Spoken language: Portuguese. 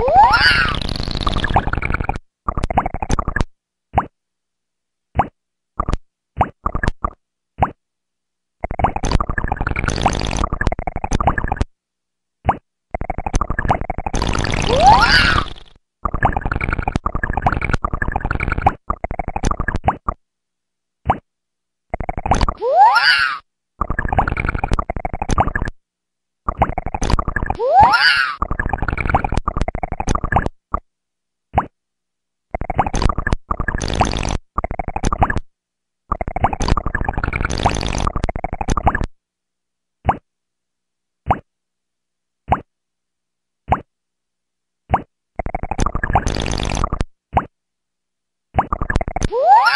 Uau!